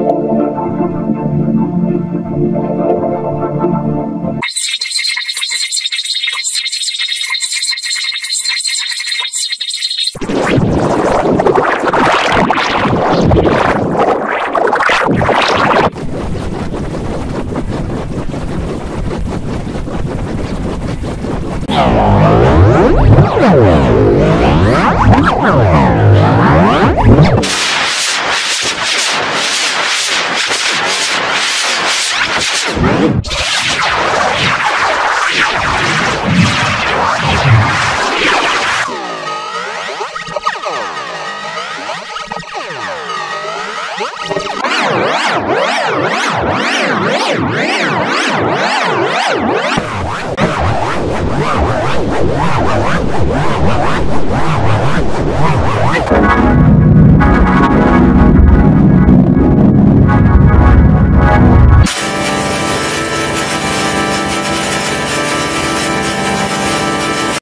Oh. Wow!